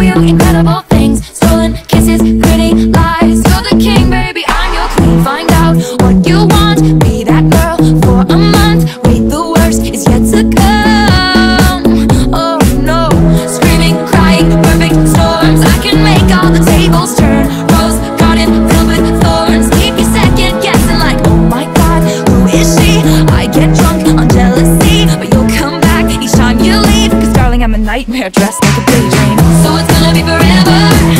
show you incredible. nightmare dressed like a daydream So it's gonna be forever.